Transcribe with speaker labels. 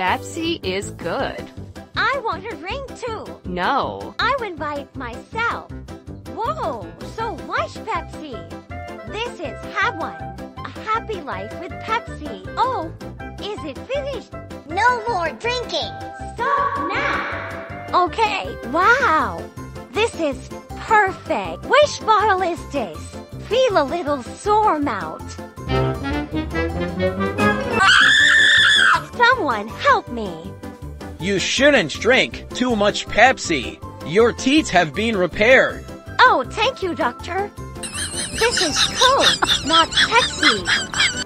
Speaker 1: Pepsi is good.
Speaker 2: I want a drink too.
Speaker 1: No.
Speaker 2: I would buy it myself. Whoa, so much Pepsi. This is have one. A happy life with Pepsi. Oh, is it finished?
Speaker 3: No more drinking.
Speaker 2: Stop now. Okay, wow. This is perfect. Which bottle is this? Feel a little sore mouth. Someone help me.
Speaker 4: You shouldn't drink too much Pepsi. Your teeth have been repaired.
Speaker 2: Oh, thank you, doctor. This is Coke, not Pepsi.